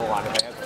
我玩的第一个，